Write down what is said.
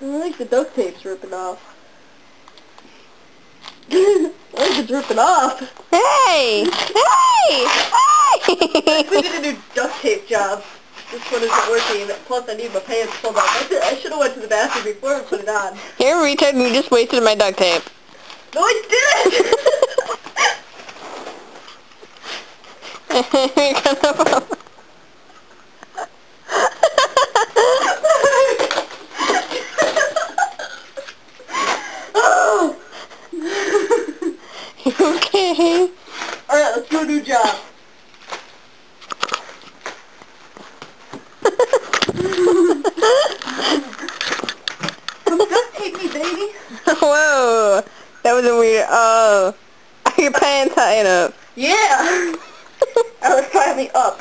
I think the duct tape's ripping off. I think it's ripping off. Hey! Hey! Hey! We need a new duct tape job. This one isn't working. Plus, I need my pants pulled up. I, should- have went to the bathroom before I put it on. Here, retard, you just wasted my duct tape. No, I didn't! You're gonna fall. oh! You okay? Alright, let's go do a job. Come duct me, baby. Whoa! That was a weird. Oh. Are your pants high enough? Yeah! I was finally up.